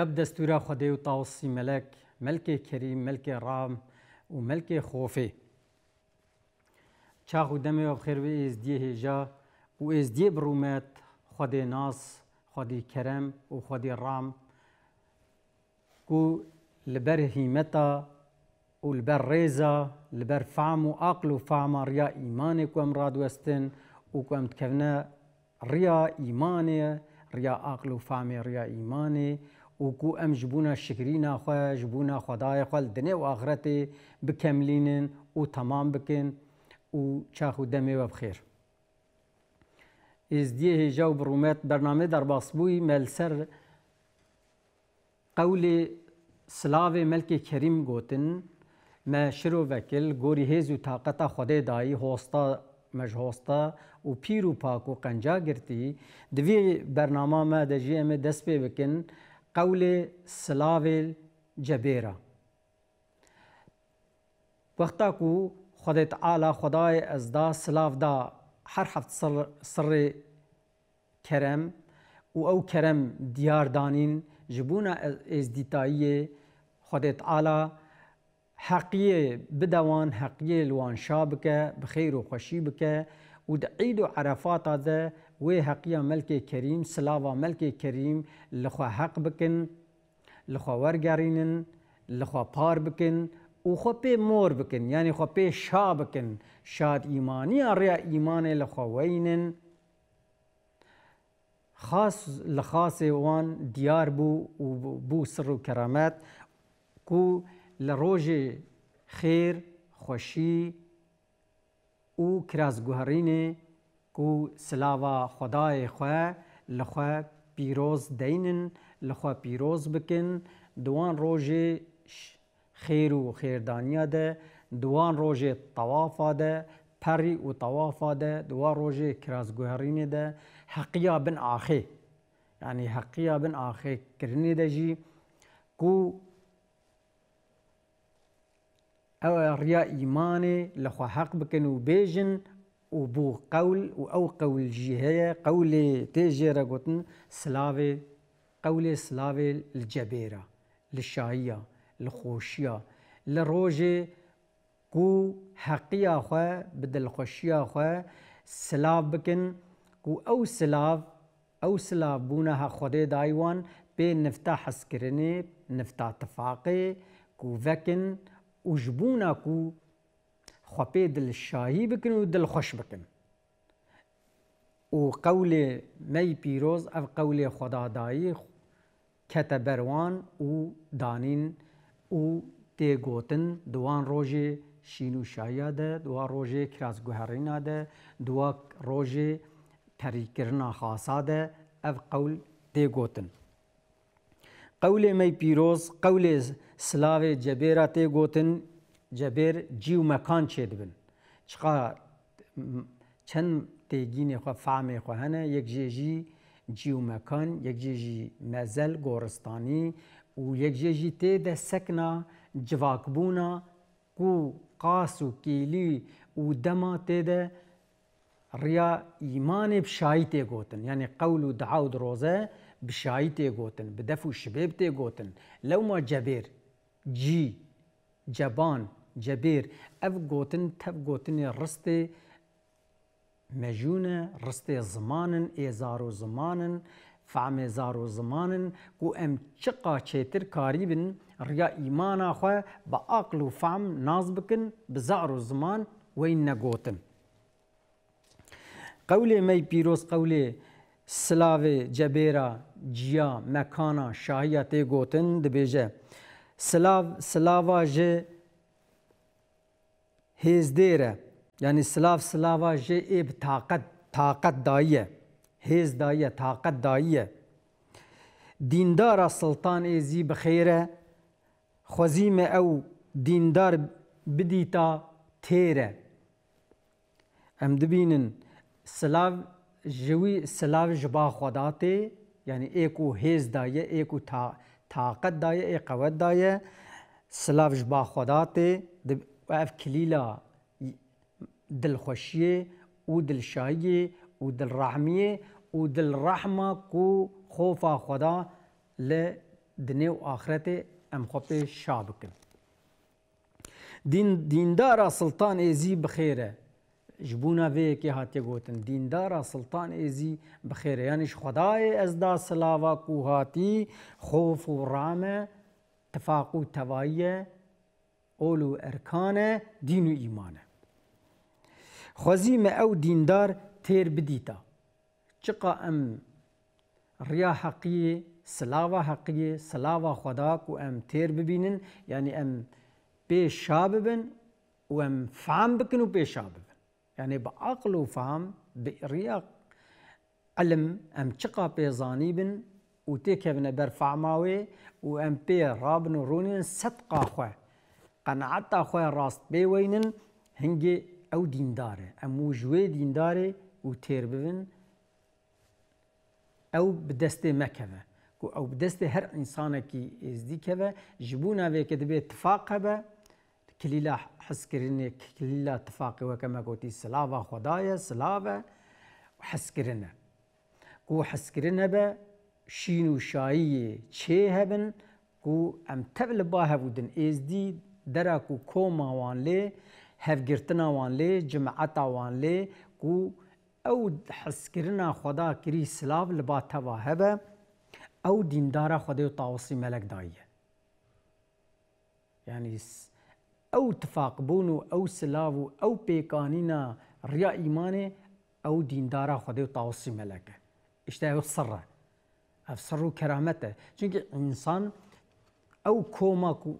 گەب دەستورە خودێ و تاوسی مەلک ملکێ کەری ملکێ ڕام و ملکێ خۆفێ چاخ و دەمێ و خێوێ ئێزدیە هێژا و ئێزدیە بڕومەت خودێ ناس خودی کەرەم و خودی ڕام و لەبەر هیمەتە و لەبەر ڕێزە لەبەر فام و عقل و فامەڕیا ئیمانێک کوم ڕادوەستن و کوم تکەونە ڕیا ئیمانێ ڕیا عقل و فامێ ڕیا ئیمانێ و کو ام جبونا شکرینا خو جبونا خدای خو دنیا و آخرت بکملینن و تمام بکن و چاخو دمه و بخیر از دیه هجا و برومت برنامه در باسبوی مل سر قول سلاو ملک کریم گوتن ما شرو وکل گوری هیز و طاقت خود دایی هوستا مجهوستا و پیر و پاک و قنجا گرتی دوی برنامه ما دجی ام دست بکن قول سلاو جبیرا وقتا کو خدای تعالی خدای از دا سلاو دا هر هفت سر, سر کرم و او کرم دیار دانین جبون از دیتایی خدای تعالی حقیه بدوان حقیه لوان شابکه بخیر و خوشی بکه و د عید و عرفات ده وی حقیه ملک کریم سلاوا ملک کریم لخوا حق بکن لخوا ورگرینن لخوا پار بکن او خو په مور بکن یعنی خو په شا بکن شاد ایمانی ریا ایمان لخوا وینن خاص لخاص وان دیار بو و بو سر و کرامت کو لروج خیر خوشی او کراس گوهرینه او سلاوا خدای خو لخوا پیروز دینن لخوا پیروز بکن دوان روژه خیر و خیردانیا ده دوان روژه طوافا ده پری و طوافا ده دوان روژه کرازگوهرین ده حقیا بن آخه یعنی حقیا بن آخه کرنی ده جی کو او ریا ایمان لخوا حق بکن و بیجن و بو قول و او قول جي هي قول تيجي راغوتن سلافي قول سلافي الجبيره للشاهيه الخوشيه لروجي کو حقیا خو بدل خوشیا خو سلاف بکن کو او سلاف او سلاف بونه خودی دایوان به نفتا حس کرنه نفتا تفاقه کو وکن وجبونا کو خواپێ دڵشایی بکن و دڵخۆش بکن و قولê mey pîroz ev qewlê xwadadayî kete berwan û danîn û tê gotin diwan rojê şînûşaya de dua rojê kirazguherîna de dua rojê terîkirina xasa de ev qewl tê gotin. Qewlê mey pîroz qewlê silavê cebêra tê gotin جبر جیو مکان چه دبن چقا چند تیگین خو فهم خو هنه یک جی جی جیو مکان یک جی جی مزل گورستانی و یک جی جی تی ده سکنا جواکبونا کو قاس و کیلی و دما تی ده ریا ایمان بشایی تی گوتن یعنی قول و دعا و دروزه بشایی تی گوتن بدف و شبیب تی گوتن لو ما جبر جی جبان cebêr ev gotin tev gotinê ristê mejûne ristê zimanin ê zaro zimanin famê zaro zimanin ku em çiqa çêtir karî bin riya îmana xwe bi aql û fam naz bikin bi zaro ziman wê negotin. Qewlê me pîroz qewlê silavê cebêra ciya mekana şahiya tê gotin dibêje. Silav silava ji hêzdêre yani silav silava jê ê bi taqet taqet dayiye hêz dayiye taqet dayiye dîndara siltan ê zî bi xêre xwezî me ew dîndar bidîta têre em dibînin silav ji wî silav ji ba xwedatê yani ê ku hêz daye ê ku taqet daye ê qewet daye silav ji ba xwedatê وافكليلا دل خوشيه ودل شايه ودل رحميه ودل رحمه کو خوفا خدا ل دنیا و آخرت ام خوب شابکن دین دیندارا سلطان ایزی بخیره جبونا وی که هاتی گوتن دیندارا سلطان ایزی بخیره یعنیش خدای از دا سلاوا کو هاتی خوف و رام تفاق و توایه اولو ارکان دین و ایمانه خوازیم او دیندار تیر بدیتا چقا ام ریا حقیه سلاوا حقیه سلاوا خدا کو ام تیر ببینن یعنی ام پیشا ببن و ام فهم بکن و پیشا ببن یعنی با عقل و فهم با ریا علم ام چقا پیزانی بن و تکه بن بر فعماوی و ام پی رابن و رونین صدقا خواه قناعت خو راست بیوینن هنگی او دینداره امو جوی دینداره و تیر ببن او بدست مکوه کو او بدست هر انسان کی ازدی کوه جبونه وی که دبی اتفاق به کلیلا حس کرنه کلیلا اتفاق و کما گوتی سلاوا خدای سلاوا حس کرنه کو حس کرنه به شین و شایی چه هبن کو ام تبل با هبودن ازدی dera ku koma wan lê hevgirtina wan lê cemaeta wan lê ku ew heskirina xweda kirî silav li ba teva hebe ew dîndara xwedê û tawasî melek dayî ye yanî ew tifaqbûn û ew silav û ew pêkanîna riya îmanê ew dîndara xwedê û tawasî melek e îşte ew sir e ev sir û keramet e çûnkî însan ew koma ku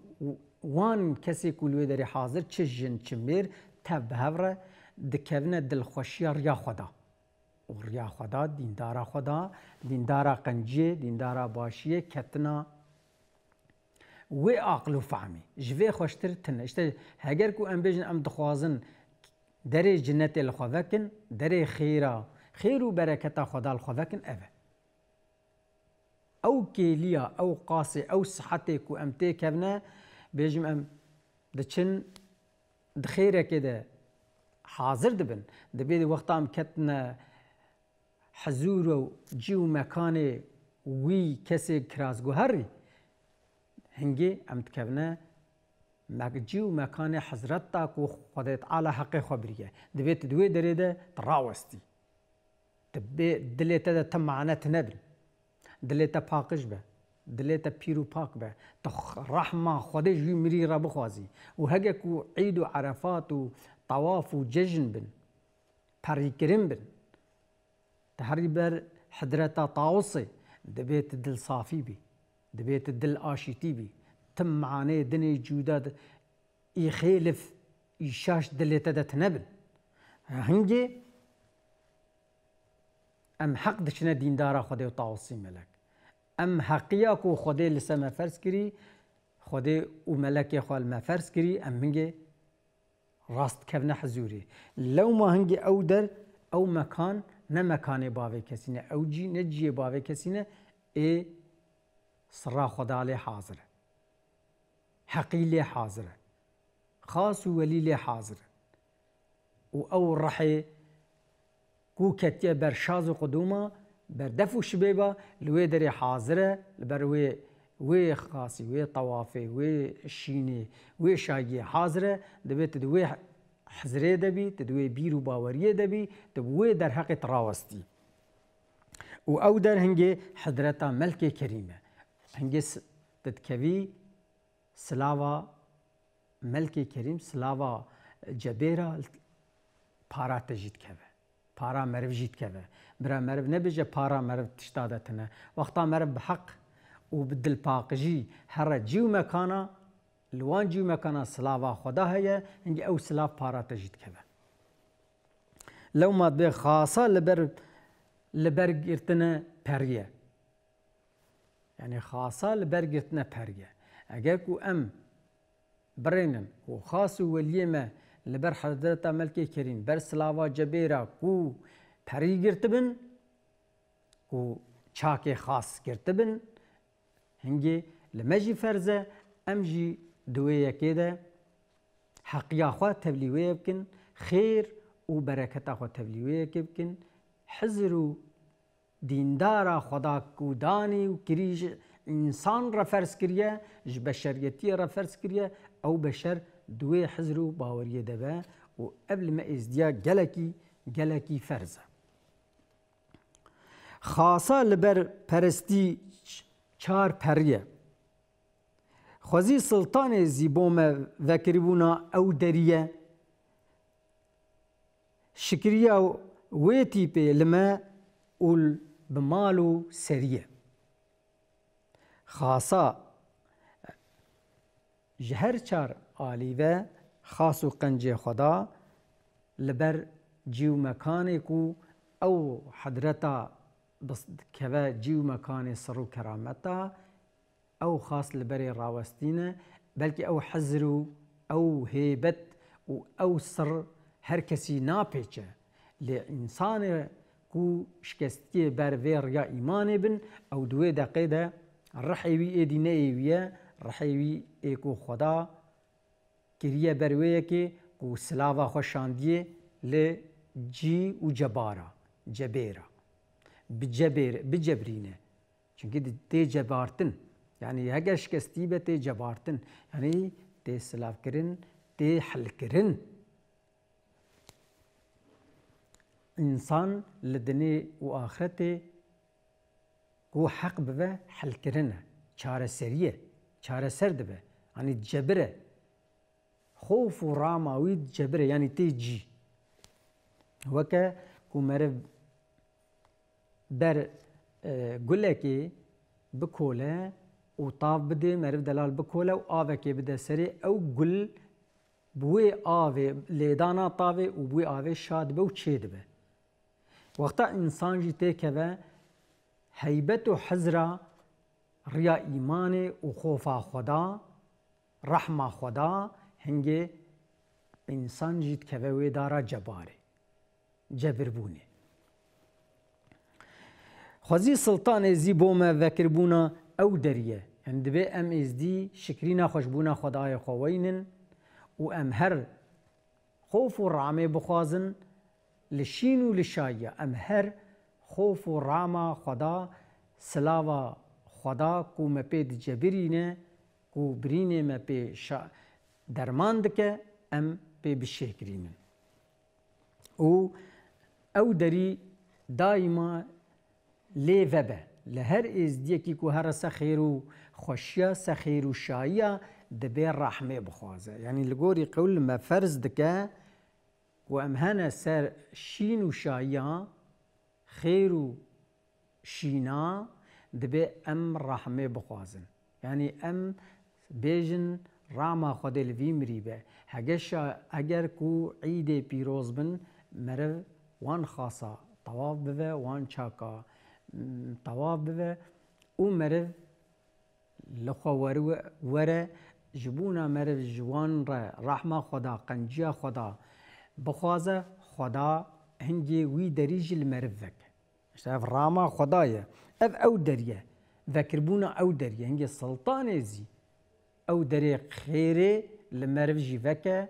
وان کسی کو لوی دری حاضر چه جن چه میر تب هفره دکوینه دلخوشی ریا خدا و ریا خدا دیندارا خدا دیندارا قنجی دیندارا باشیه کتنا و عقل و فهمی جوی خوشتر تنه اشته هگر کو ام بیجن ام دخوازن دري جنت الخذكن دري خيرا خير وبركة خدا الخذكن أبا أو كيليا أو قاسي أو صحتك وأمتي كبنا بێژم ئەم دچن دخێرەکێ دە حاضر دبن دەبێت وەختام کەتنە حەزورە و جی و مەکانێ وی کەسێک کرازگوهەڕی هەنگێ ئەم دکەونە مەگجی و مەکانێ حەزرەت تاک و خودێت ئالا حەقی خۆبریگە دەبێت دوێ دەرێدە ڕاوەستی دلێتە دە تەمانەت نەبن دلێتە پاقش بە دلێتە پیرو پاک به بە رحم خودێ ژوی مری را بخوازی و هگه کو عید و عرفات و طواف و ججن بن پەڕیکردن بن تهری بر حدرەتە طاوسی دبیت دل صافی بی دبیت دل آشیتی بی تم معانەیە ای خیلف ای شاش دلێتە دەت نەبن هەنگێ ام حق دشنه دیندارا خودێ و طاوسی ملک ام حقیه کو خدای لسه مفرس کری خدای او ملک خوال مفرس کری ام منگه راست کفن حضوری لو ما هنگی او در او مکان نه مکان باوی کسینه او جی نه جی باوی کسینه ای سرا خدا لی حاضره حقی لی حاضره خاص و ولی لی حاضره و او رحی کو کتیه بر شاز قدومه بردف وشبيبة لوي دري حاضرة لبروي وي خاصي وي طوافي وي شيني وي شاقي حاضرة دبيت دوي حزري دبي تدوي بيرو باورية دبي تبوي در حق تراوستي و او در هنگي حضرتا ملك كريمة هنگي تدكوي سلاوا ملك كريم سلاوا جبيرا پارا تجيت كوه پارا مرو جيت كوه برا مرف نبيجي بارا مرف تشتادتنا وقتا مرف بحق وبدل باقجي هر جيو مكانا لوان جيو مكانا سلاوا خدا هي انجي او سلاف بارا تجد كبه لو ما به خاصه لبر لبر گرتنه پریه یعنی خاصه لبر گرتنه پریه اگر کو ام برینن و خاص و ولیمه لبر حضرت ملکی کریم بر سلاوا جبیرا کو پری گرت بن و چاک خاص گرت بن هنگی لمجی فرزه ام جی دوی یکی ده حقیا خوا تبلیوی بکن خیر و برکت خوا تبلیوی بکن حزر و دیندار خدا کودانی و کریج انسان را فرض کریه ج بشریتی را فرض کریه او بشر دوی حزر و باوریه ده و قبل ما ازدیا گلکی گلکی فرزه خاصا لبر پرستی چار پریه خوزی سلطان زیبوم وکریبونا او دریه شکریه و وی تیپه لما اول بمالو سریه خاصا جهر چار آلی و خاص و قنج خدا لبر جیو مکانه کو او حضرتا کەوە جیو مەکانی سڕ و کەرامەتە ئەو خاص لەبەری ڕاوەستینە بەلکی ئەو حەزر و ئەو هێبەت و ئەو سڕ هەر کەسی ناپێچە لێ ئینسانێ و شکستیە بەرێ ڕیا ئیمانێ بن ئەو دوێ دەقێدە ڕحێوی ئێدی نەئێویە ڕحێوی ئێک و خۆدا کریە بەروەیەکێ و سلاوا خۆشاندیە لێ جی و جەبارە جەبێرە bicebir, bicebrine. Çünkü te cebartin. Yani eğer şikesti be te cebartin. Yani te silav kirin, te hal kirin. İnsan lidini u ahireti ku hak bibe hal kirine. Çareseriye, çareser dibe. Yani cebire. Xof u rama uyd cebire. Yani te ci. Veke ku merev ber gulekî bikole û tav bide meriv delal bikole û avekê bide serê ew gul bi wê avê lêdana tavê û bi wê avê şa dibe û çê dibe. Wexta insan jî têkeve heybet û hezra riya îmanê û xofa xweda, rehma xweda hingê insan jî dikeve wê dara cebarê, cebirbûnê. خوازی سلطان ازی بومه وکربونا او دریه یعنی دبی ام ازدی شکرینا خوشبونا خدای خواینن و ام هر خوف و رامه بخوازن لشین و لشایه ام هر خوف و رامه خدا سلاوا خدا کو مپی د جبرینه کو برینه مپی شا درمان دکه ام پی بشکرینه او او دری دائما لی وب لهر از دیکی که هر سخیر و خوشیا سخیر و شایا دبی ڕاحمێ بخوازه یعنی لگوری قول ما فرض دکه و ئەم سر شین و شایا خیر و شینا دبی ام ڕاحمێ بخوازن یعنی ام بیجن ڕاما خود لەوی مری بە هەگەش ئەگەر و عیدێ بن مرە وان خاصە تەواف ببە وان چاکا طواف ببه او مرو لخوا وره وره جبونا مرو جوان را رحمه خدا قنجيه خدا بخوازه خدا هنجي وي دريج المرو ذك شاف راما خدايا اف او دريه ذكربونا او دريه هنجي سلطانه زي او دري خيري المرو جيفك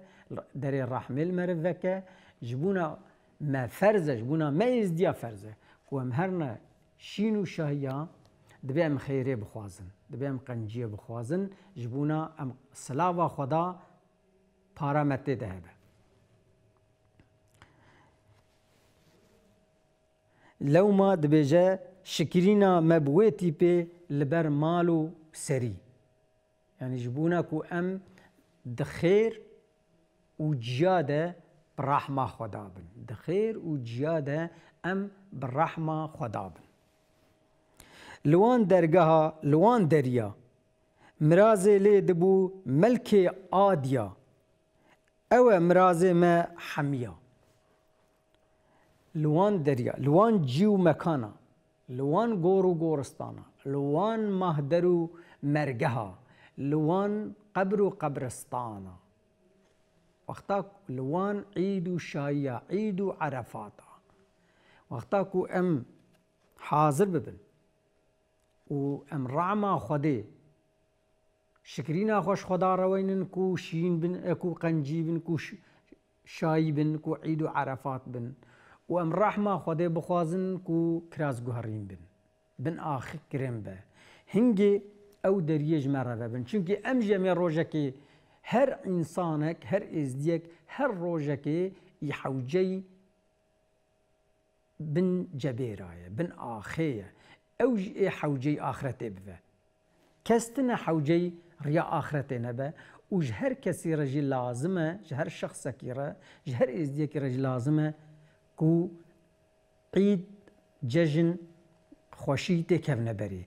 دري الرحمه المرو فكه جبونا ما فرزه جبونا ما يزديا فرزه ومهرنا شین و شاهیا دبێ ئەم خەیرێ بخوازن دبێ ئەم قەنجە بخوازن ji bûna ئەم سلاوا خدا پارامەتێ دەهبە لەوما دibêje şikirîna mebûê tîpê li ber mal û serî yani ji bûna ku em di xêr û ciya de bi rehma xweda bin di xêr û ciya de em bi rehma xweda bin لوان درگاه لوان دریا مرازه لی دبو ملک آدیا او مرازه ما حمیا لوان دریا لوان جیو مکانا لوان گورو گورستانا لوان مهدرو مرگها لوان قبر و قبرستانا وقتا لوان عيد و شايا عيد و عرفاتا وقتا کو ام حاضر ببن و ئەم ڕعما خودێ شکری ناخۆش خدا ڕەوەینن و شین بن ئەک و قەنجی بن و شایی بن و عید و عرەفات بن و ئەم ڕەحما خودێ بخوازن و کراسگوهڕین بن بن ئاخی کرێن بە هەنگێ ئەو دەریێژ مەڕەبە بن چونکی ئەم ژەمێ ڕۆژەکێ هەر ئینسانێک هەر ئێزدیەک هەر ڕۆژەکێ ی حوجەی بن جەبێرایە بن ئاخەیە او جی حوجه آخرت بوه کستن حوجه ریا آخرت نبه و جه هر کسی رجی لازمه جه هر شخص کی را جه هر ازدیه کی رجی لازمه کو عید ججن خوشی تکب نبری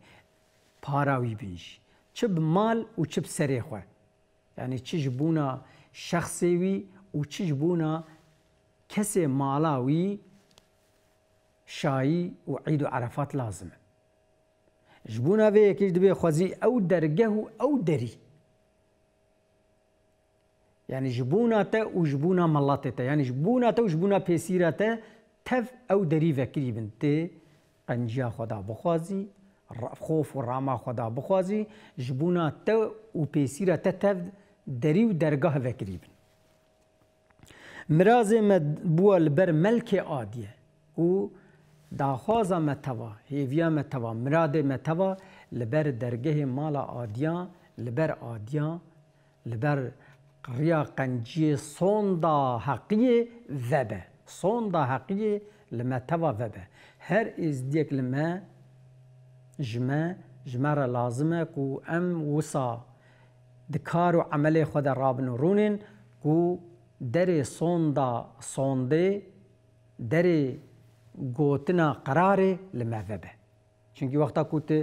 پاراوی بینش چه مال و چه سری خو یعنی چه جبونا شخصی وی و چه جبونا کسی مالاوی شایی و عید و عرفات لازمه ji bo navê yekêj dibe xwezî ew dergeh û ew derî yani ji bûna te û ji bûna melatê te yani ji bûna te û ji bûna pêsîra te tev ew derî vekirî bin tê qenciya xweda bixwazî خوف و راما خدا بخوازی جبونا تو و پیسیرا ته تف دری و درگاه وکری بن مراز مد بوال بر ملک عادیه و داخوازا متوا هیویا متوا مراد متوا لبر درگه مالا آدیا لبر آدیا لبر قریا قنجی سوندا حقیه وبه سوندا حقیه لمتوا وبه هر از دیک لما جمع جمع را لازمه کو ام وسا دکار و عمل خود رابن رونن کو در سوندا سونده در gotina kararê li meve be. Çünkü wexta ku tu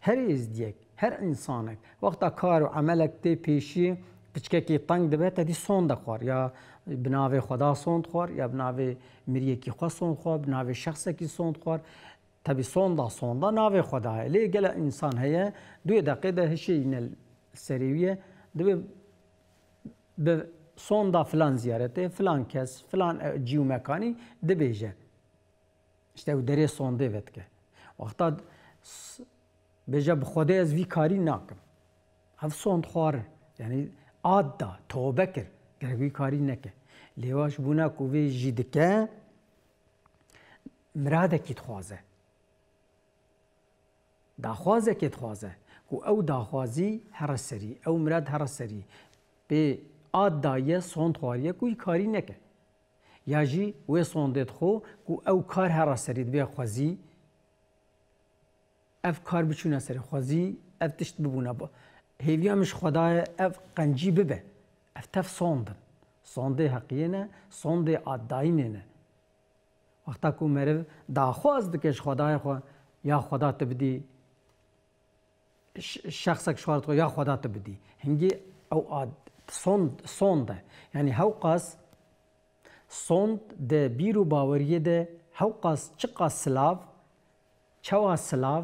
her êzdiyek, her insanek wexta kar û emelek tê pêşî piçkekî teng dibe te dî son de xwar ya bi navê xweda son xwar ya bi navê miriyekî xwe son xwar, bi navê şexsekî son xwar. Tabi sonda sonda navê xweda heye. Lê gele insan heye duê deqê de hişê yîne serê wî dibe bi sonda filan ziyaretê, filan kes, filan cîwmekanî dibêje. اشته و دره سونده وید که وقتا بجا بخوده از وی کاری ناکم اف سوند خوار یعنی آد دا توبه کر گره وی کاری نکه لیواش بونا که وی جیدکه مراده کیت خوازه داخوازه کیت خوازه و او داخوازی هر سری او مراد هر سری به آد دایه سوند خواریه کوی کاری نکه یا جی وی سوندت خو کو او کار هر سرید بیا خوازی اف کار بچونه سر خوازی اف تشت ببونه با هیویا مش خدای اف قنجی ببه اف تف سوندن سونده حقیه نه سونده عدائینه نه وقتا کو مرو داخواز دکش خدای خو یا خدا تبدی شخصك شوارت يا خدا تبدي هنجي او اد صند صند يعني هوقس Sond de bîro baweriyê de hewqa çiqa silav, çawa silav,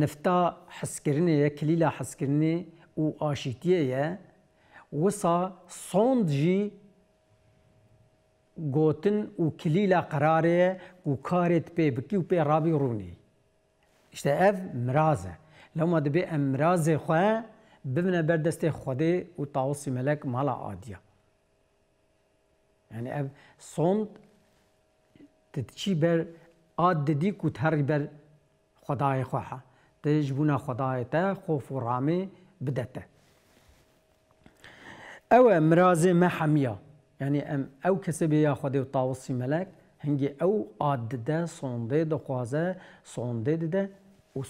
nifta hiskirinê ye, kilîla hiskirinê û aşîtiyê ye, wisa sond jî gotin û kilîla qerarê ye û karê pê bikî û pê rabî rûnî. İşte ev miraz e. Lewma dibê em mirazê xwe bibine berdestê Xwedê û tawusî melek mala adiya. يعني ئەف سۆند تچی بەر ئاد دەدیک و هەڕی بەر خدایە خواحە دەژ بوونا خدایەتە خۆف و ڕامێ بدەتە ئەوە مرازێ مەحەمیە یعنی ئەم ئەو کەسە بێ یا خودێ و تاوسی مەلەک هەنگی ئەو ئاد ددە سۆندێ دەخوازە سۆندێ ددە و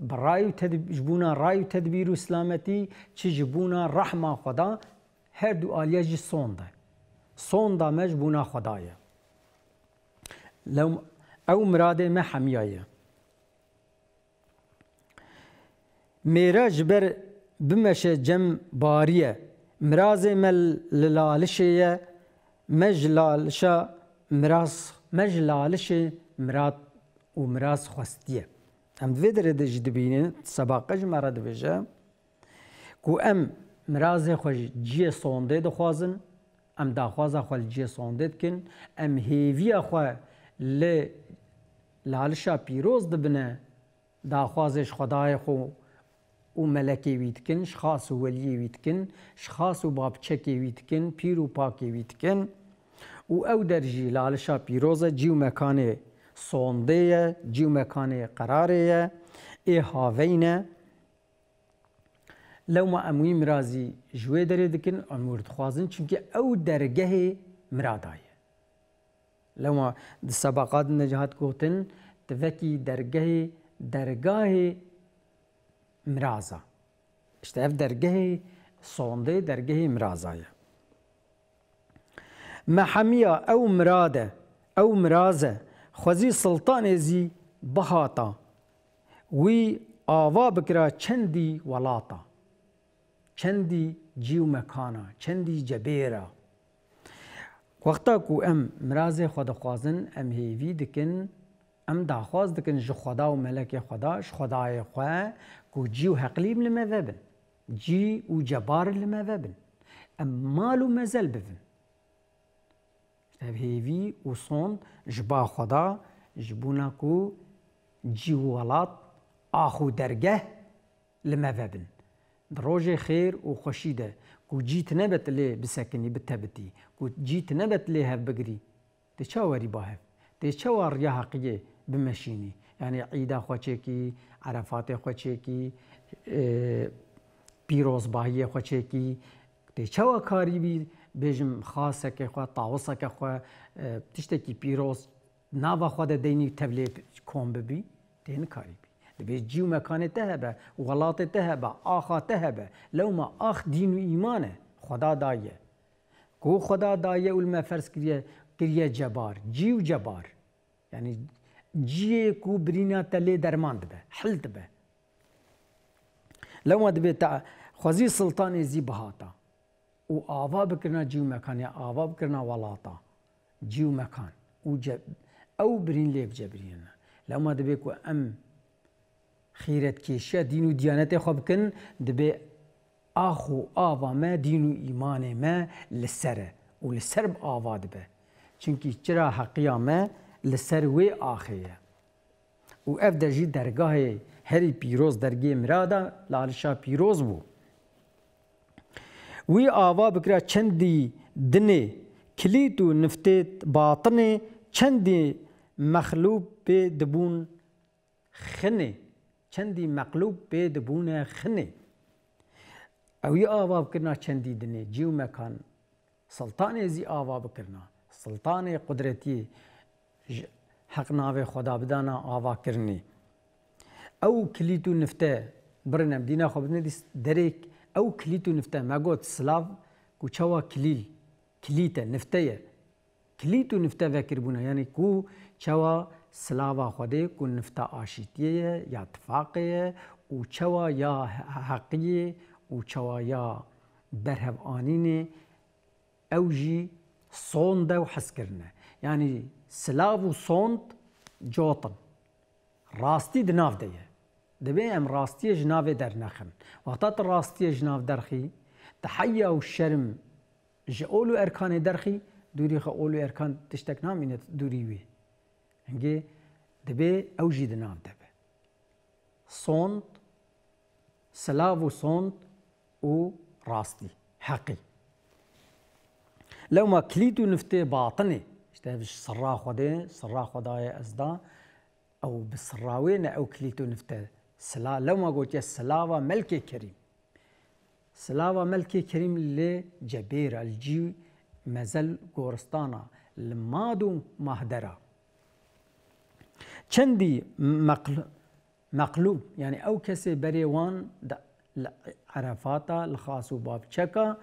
برای جبونا رای و تدبیر و اسلامتی چی جبونا رحمه خدا هر دو آلیه جی سونده سونده مج بونا خدایه لو او مراده ما حمیایه میره جبر بمشه جم باریه مراز مل لالشه مجلالشه مراز مجلالشه مراد و مراز خوستیه em divê derê jî dibînin sebaqe ji me re dibêje ku em mirazê xwe ji ciyê sondê dixwazin em daxwaza xwe li ciyê sondê dikin em hêviya xwe lê lalişa pîroz dibine daxwazê ji xwedayê xwe û melekê wî dikin ji xas û weliyê wî dikin ji xas û babçekê wî dikin pîr û pakê wî dikin û ew der jî lalişa pîroza cî û mekanê sonde جیومکان قراره ای هاوینه لو ما اموی مرازی جوی داره دکن امور دخوازن چونکه او درگه مرادایه لو ما د سبقات نجات گوتن تفکی درگه درگاه مرازا işte ev dergehê sondê dergehê miraza ye. Mehemiya ew mirade, ew miraze خوزی سلطان زی بهاتا وی آوا بکرا چندی ولاتا چندی جیو مکانا چندی جبیرا وقتا کو ام مراز خود خوازن ام هیوی دکن ام داخواز دکن جو خدا و ملک خدا ش خدای خواه کو جیو حقلیم لما وبن جی و جبار لما وبن ام مال و مزل بفن هیوی و سون جبا خدا جبونا کو جیو ولات آخو درگه لموه بن روژه خیر و خوشی ده کو جیت نبت لی بسکنی بتبتی کو جیت نبت لی هف بگری تی چه وری با هف تی چه وار یا حقیه بمشینی یعنی عیدا خوچه کی عرفات خوچه کی پیروز باهی خوچه کی تی چه وکاری بی بێژم خاسەکە خوا تاوسەکە خوا تشتێکی پیرۆست ناواخوا دە دەینی تەبلێ کۆم ببی دێن کاری بی دەبێت جیو مەکانێت تە هەبە وڵاتێت تە هەبە ئاخا تە هەبە لەومە ئاخ دین و ئیمانە خدا دایە گۆ خدا دایە ولمە فەرز کریە کریە جەبار جی و جەبار ینی جیێک و برینە تە لێ دەرمان دبە حل دبە لەوە دەبێت تا خوازی سلطانێ زی بەهاتە او آوا بکرنا جیو مکان یا آوا بکرنا ولاتا جیو مکان او جب او برین لیف جبرینا لما دبی کو ام خیرت کیشیا دین و دیانت خوب کن دبی آخو آوا ما دین و ایمان ما لسره و لسر با آوا دبه چونکی چرا حقیا ما لسر وی آخیه و اف درجی درگاه هری پیروز درگی مرادا لالشا پیروز بود Wî ava bikira çendî dinê kilît û niftê batinê çendî mexlûb pê dibûn xinê çendî meqlûb pê dibûne xinê. Ew yî ava bikirina çendî dinê cî û mekan Sultanê zî ava bikirina Sultanê qudretiyê ji heq navê xwedabidana avakirinê. Ew kilît û nifte birine bîna xwe bine derek او کلیتو نفته مگوت سلاو کو چوا کلیل کلیته نفته کلیتو نفته وکر بونه یعنی کو چوا سلاوا خوده کو نفته آشیتیه یا تفاقیه او چوا یا حقیه او چوا یا برهو آنینه او جی صوند و حس کرنه یعنی سلاو و صوند جوتن راستی دناف دیه دبي ام راستي جناف در نخن وقتات راستي جناف درخي تحيا والشرم جاولو اركان درخي دوري خاولو اركان تشتك نامينت دوري وي هنجي دبي اوجي دناف دبي صوند سلاف وصوند و راستي حقي لو ما كليتو نفتي باطني اشتاف صراخ ودي صراخ وداي ازدا او بالصراوين او كليتو نفتي سلالما گوتیه سلاوا ملک کریم سلاوا ملک کریم لی جبیر الجی مزل گورستانا المادو مهدرا چندی مقل مقلوب یعنی او کسی بری وان عرفاتا الخاص و باب چکا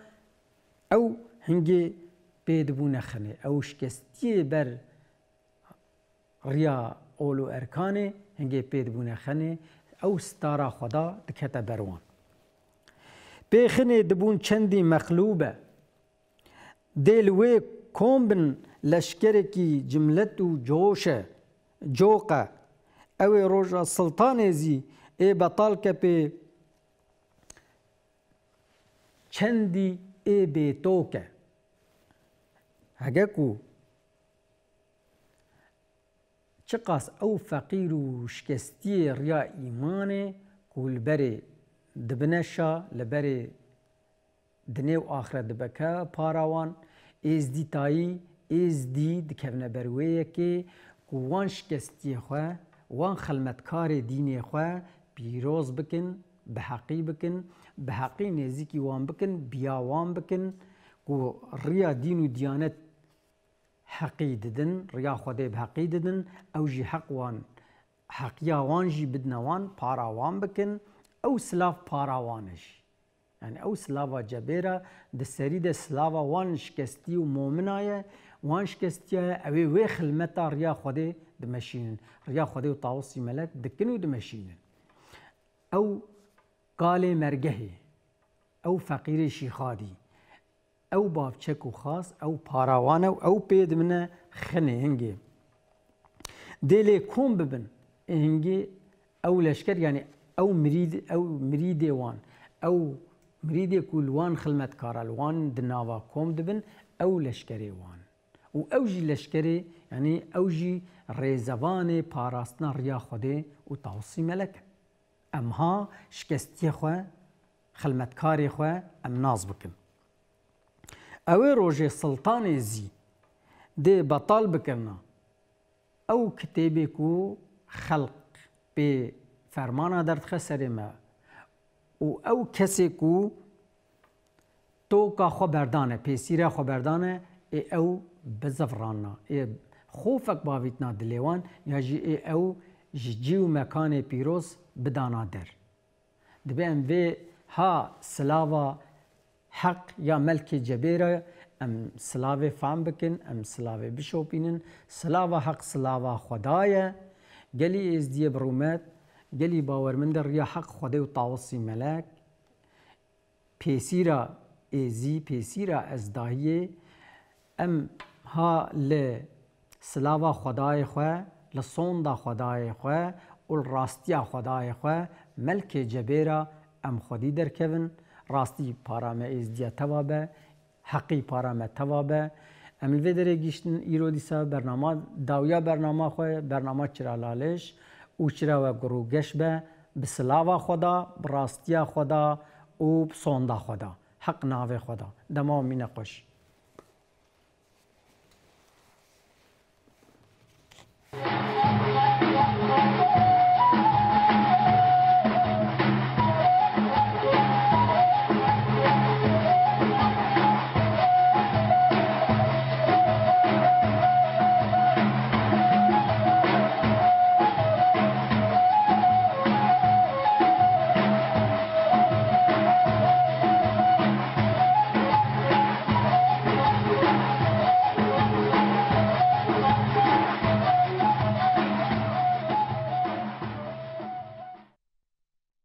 او هنگی پیدبونه خنه او شکستی بر ریا اولو ارکانه هنگی پیدبونه خنه ew stara xweda dikete berwan. Pêxinê dibûn çendî mexlûbe, dê li wê kom bin leşkerekî cimlet û coşe, coqe, ew ê roja siltanê zî ê betal kepê çendî ê bêtoke. Hege ku چه قاس ئەو فەقیر و شکستی ڕیا ئیمانێ کولبەرێ دبنەشا لە بەرێ دنێ و ئاخرە دبەکە پاراوان ئێزدی تایی ئێزدی دکەونە بەروەیەکێ وان شکستی خوێ وان خەلمەتکارێ دینێ خوێ پیرۆز بکن بە حەقی بکن بە حەقی نێزیکی وان بکن بیاوان بکن و ڕیا دین و دیانەت حقی ددن ریا خودی به حقی ددن او جی حق وان حقیا وان جی بدنوان پاراوان بکن او سلاف پاراوانش یعنی او سلاوا جبیره د سری د سلاوا وان شکستی و مؤمنایه وان شکستی او وی خلمتا ریا خودی د مشین ریا خودی و طاوسی ملک دکنو د مشین او قال مرجه او فقير شيخادي ئەو باوچەک و خاص ئەو پاراوانە و ئەو پێ منە خنێ هەنگێ دێ لێ کۆم ببن هەنگێ ئەو لەشکر یانی ئەو ئەو مری دێوان ئەو مریدێ کولوان خلمەت کارەلوان دناوا کۆم دەبن ئەو لەشکێوان و ئەو ژی لەشکێ ینی ئەو ژی ڕێزەوانێ پاراستنا ڕیا خودێ و تاوسی مەلەکە ئەمها شکستی خوێ خلمەتکاری خوێ ئەم ناز بکن ئەوێ ڕۆژێ سلتانێ زی دێ بەتال بکردنا ئەو کتێبێک و خەلق پێ فەرمانە دەردخە سەرێمە و ئەو کەسێک و تۆکە خۆ بەردانە پێسیرە خۆ بەردانە ئێ ئەو بزەفراننا ئێ خۆفەک باویتنا دلێوان یاژی ئێ ئەو ji cî û mekanê pîroz bidana der. Dibe em vê ha silava حق یا ملک جبیره ام سلاو فهم بکن ام سلاو بشوپینن سلاو حق سلاو خدایه گلی از دیه برومت گلی باورمند ریا حق خدای و طاوسی ملک پیسیرا ایزی پیسیرا از دایه ام ها ل سلاو خدای خو لصوند خدای خو و راستیا خدای خو ملک جبیره ام خودی درکوین راستی پارامه ازدیا توابه حقی پارامه توابه املوی داره گیشتن ایرو دیسا برنامه داویا برنامه خواه برنامه چرا لالش او چرا و گروگش به بسلاوا خدا براستیا خدا او بسوندا خدا حق ناوه خدا دما مینه خوش